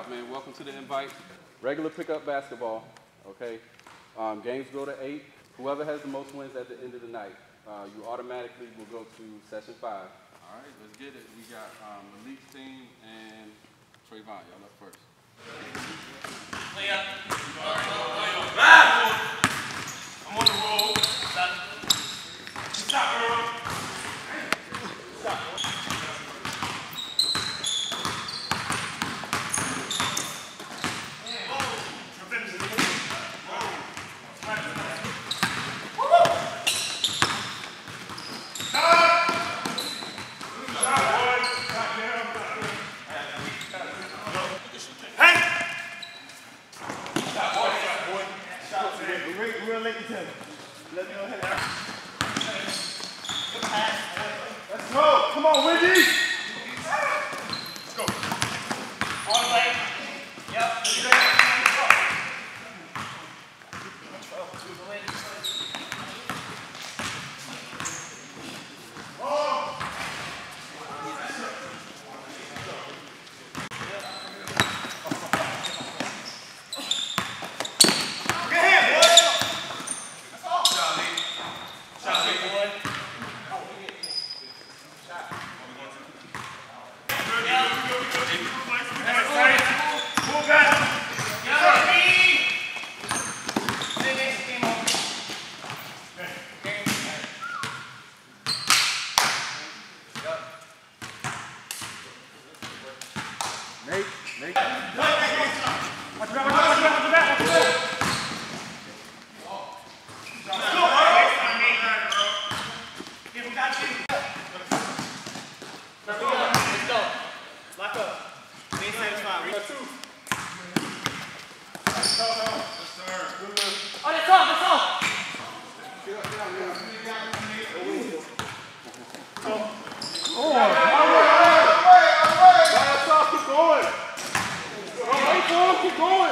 job, man. Welcome to the invite. Regular pickup basketball, okay? Um, games go to eight. Whoever has the most wins at the end of the night, uh, you automatically will go to session five. All right, let's get it. We got um, Malik's team and Trayvon. Y'all up first. I'm on the road. Stop, girl. We're, we're late to Let me know ahead. Let's go. Come on, Wendy.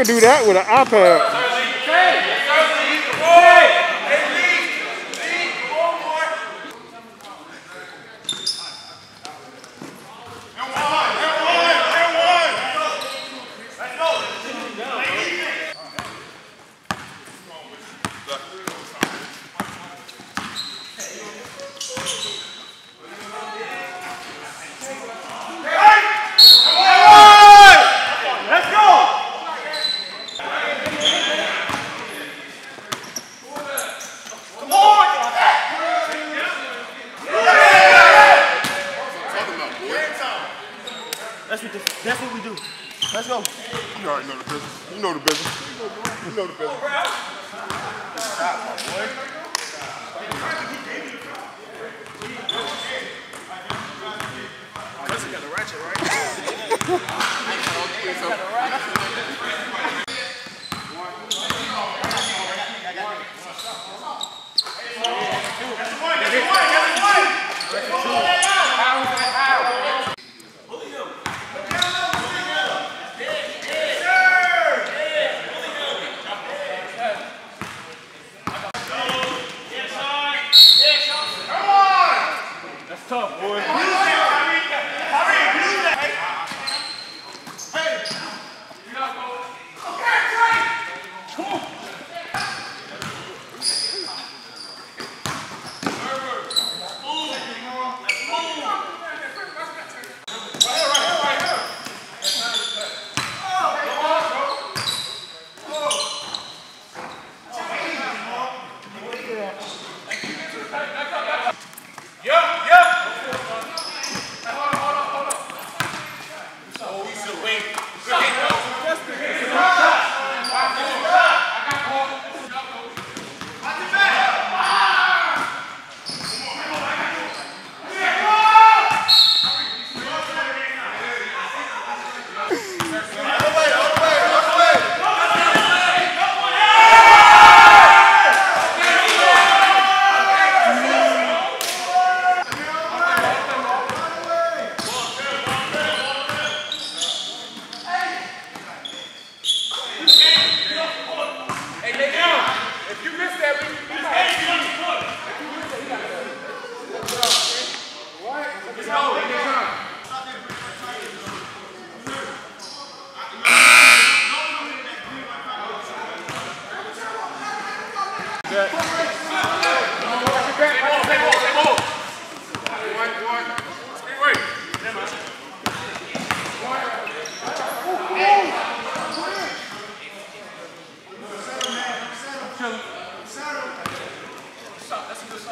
could do that with an iPad. You already know the business. You know the business. You know the business. Stop, my boy. Unless got a ratchet, right?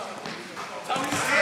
Stay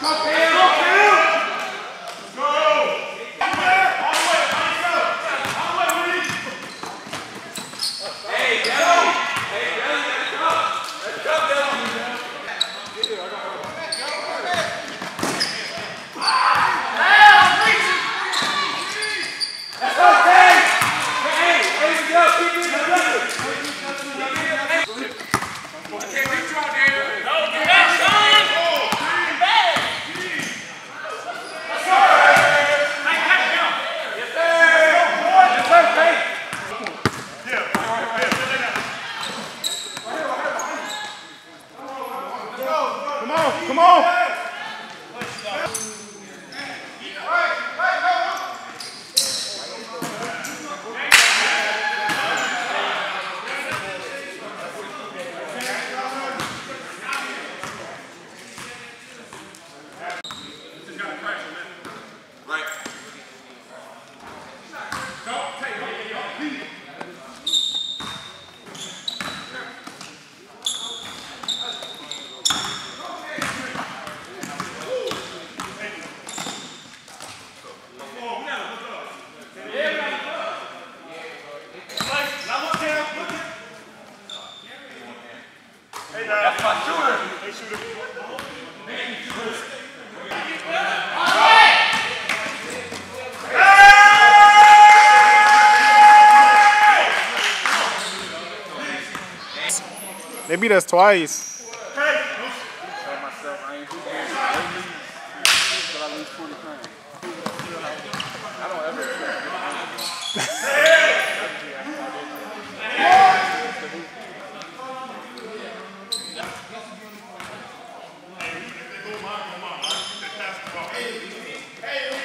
Come beat us twice. Hey, hey.